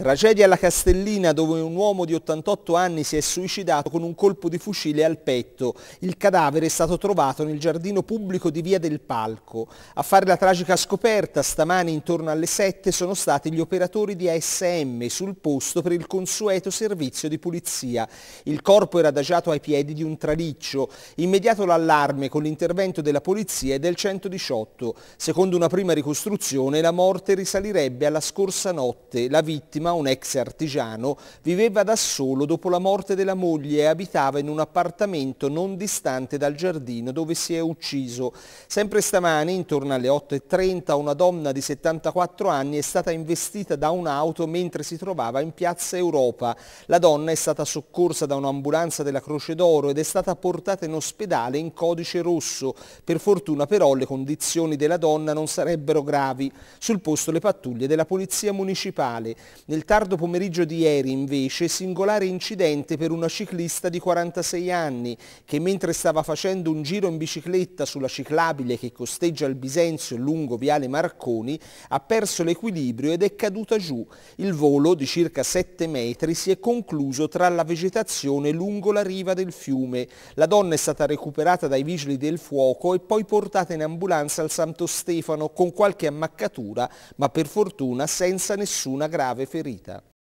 Tragedia alla Castellina dove un uomo di 88 anni si è suicidato con un colpo di fucile al petto. Il cadavere è stato trovato nel giardino pubblico di Via del Palco. A fare la tragica scoperta stamani intorno alle 7 sono stati gli operatori di ASM sul posto per il consueto servizio di pulizia. Il corpo era adagiato ai piedi di un traliccio. Immediato l'allarme con l'intervento della polizia e del 118. Secondo una prima ricostruzione la morte risalirebbe alla scorsa notte. La vittima un ex artigiano, viveva da solo dopo la morte della moglie e abitava in un appartamento non distante dal giardino dove si è ucciso. Sempre stamani, intorno alle 8.30, una donna di 74 anni è stata investita da un'auto mentre si trovava in piazza Europa. La donna è stata soccorsa da un'ambulanza della Croce d'Oro ed è stata portata in ospedale in codice rosso. Per fortuna però le condizioni della donna non sarebbero gravi. Sul posto le pattuglie della polizia municipale. Nel tardo pomeriggio di ieri, invece, singolare incidente per una ciclista di 46 anni che mentre stava facendo un giro in bicicletta sulla ciclabile che costeggia il Bisenzio lungo Viale Marconi ha perso l'equilibrio ed è caduta giù. Il volo, di circa 7 metri, si è concluso tra la vegetazione lungo la riva del fiume. La donna è stata recuperata dai vigili del fuoco e poi portata in ambulanza al Santo Stefano con qualche ammaccatura, ma per fortuna senza nessuna grave ferita ferita.